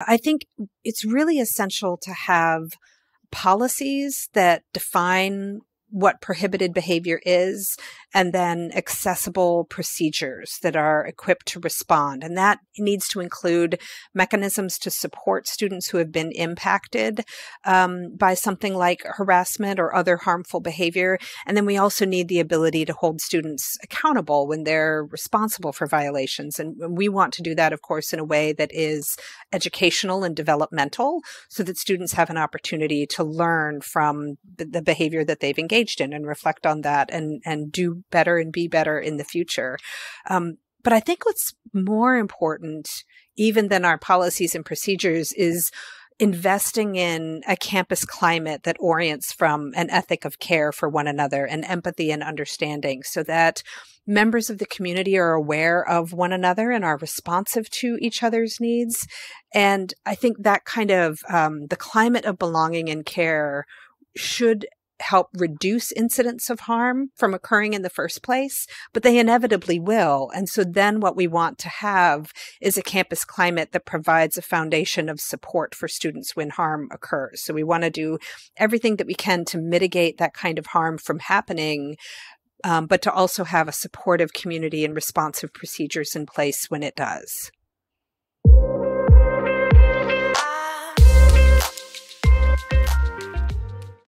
I think it's really essential to have policies that define what prohibited behavior is and then accessible procedures that are equipped to respond. And that needs to include mechanisms to support students who have been impacted um, by something like harassment or other harmful behavior. And then we also need the ability to hold students accountable when they're responsible for violations. And we want to do that, of course, in a way that is educational and developmental so that students have an opportunity to learn from the behavior that they've engaged in and reflect on that and, and do better and be better in the future. Um, but I think what's more important, even than our policies and procedures, is investing in a campus climate that orients from an ethic of care for one another and empathy and understanding so that members of the community are aware of one another and are responsive to each other's needs. And I think that kind of um, the climate of belonging and care should help reduce incidents of harm from occurring in the first place, but they inevitably will. And so then what we want to have is a campus climate that provides a foundation of support for students when harm occurs. So we want to do everything that we can to mitigate that kind of harm from happening. Um, but to also have a supportive community and responsive procedures in place when it does.